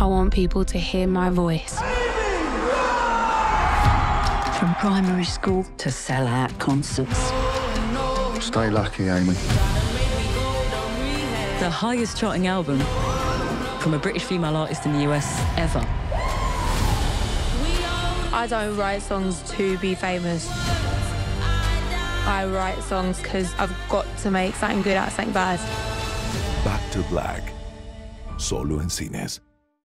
I want people to hear my voice. From primary school to sell-out concerts. Stay lucky, Amy. The highest charting album from a British female artist in the US ever. I don't write songs to be famous. I write songs because I've got to make something good out of something bad. Back to Black. Solo en cines.